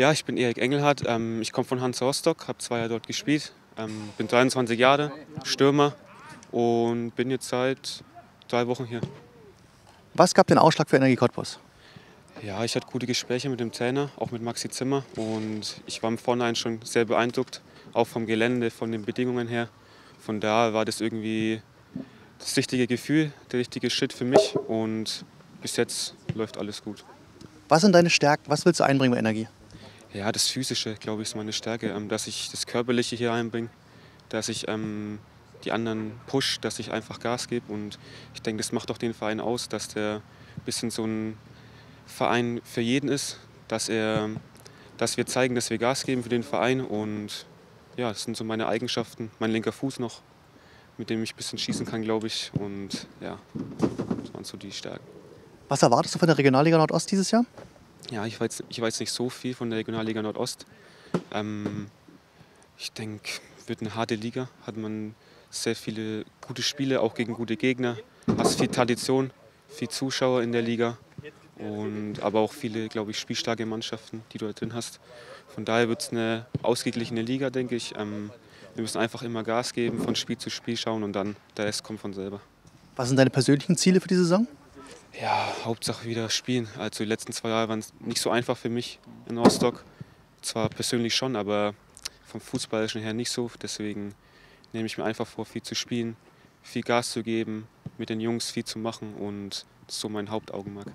Ja, ich bin Erik Engelhardt. Ähm, ich komme von Hansa Rostock, habe zwei Jahre dort gespielt. Ähm, bin 23 Jahre, Stürmer und bin jetzt seit drei Wochen hier. Was gab den Ausschlag für Energie Cottbus? Ja, ich hatte gute Gespräche mit dem Trainer, auch mit Maxi Zimmer. Und ich war im Vorhinein schon sehr beeindruckt, auch vom Gelände, von den Bedingungen her. Von da war das irgendwie das richtige Gefühl, der richtige Schritt für mich. Und bis jetzt läuft alles gut. Was sind deine Stärken? Was willst du einbringen bei Energie? Ja, das Physische, glaube ich, ist meine Stärke. Ähm, dass ich das Körperliche hier einbringe, dass ich ähm, die anderen push, dass ich einfach Gas gebe. Und ich denke, das macht auch den Verein aus, dass der ein bisschen so ein Verein für jeden ist, dass, er, dass wir zeigen, dass wir Gas geben für den Verein. Und ja, das sind so meine Eigenschaften. Mein linker Fuß noch, mit dem ich ein bisschen schießen kann, glaube ich. Und ja, das waren so die Stärken. Was erwartest du von der Regionalliga Nordost dieses Jahr? Ja, ich weiß, ich weiß nicht so viel von der Regionalliga Nordost. Ähm, ich denke, wird eine harte Liga. Hat man sehr viele gute Spiele, auch gegen gute Gegner. Hast viel Tradition, viel Zuschauer in der Liga. Und, aber auch viele, glaube ich, spielstarke Mannschaften, die du da drin hast. Von daher wird es eine ausgeglichene Liga, denke ich. Ähm, wir müssen einfach immer Gas geben, von Spiel zu Spiel schauen und dann der Rest kommt von selber. Was sind deine persönlichen Ziele für die Saison? Ja, Hauptsache wieder spielen. Also die letzten zwei Jahre waren nicht so einfach für mich in Rostock. Zwar persönlich schon, aber vom Fußballischen her nicht so. Deswegen nehme ich mir einfach vor, viel zu spielen, viel Gas zu geben, mit den Jungs viel zu machen und so mein Hauptaugenmerk.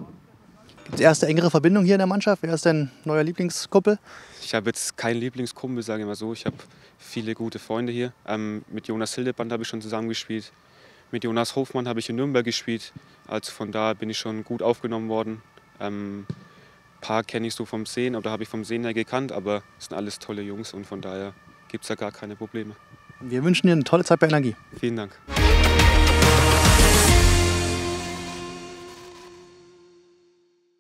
Gibt es erste engere Verbindung hier in der Mannschaft? Wer ist dein neuer Lieblingskumpel? Ich habe jetzt keinen Lieblingskumpel, sage ich mal so. Ich habe viele gute Freunde hier. Ähm, mit Jonas Hildeband habe ich schon zusammengespielt. Mit Jonas Hofmann habe ich in Nürnberg gespielt. Also von da bin ich schon gut aufgenommen worden. Ähm, ein paar kenne ich so vom Sehen oder habe ich vom Sehen her gekannt, aber es sind alles tolle Jungs und von daher gibt es da gar keine Probleme. Wir wünschen dir eine tolle Zeit bei Energie. Vielen Dank.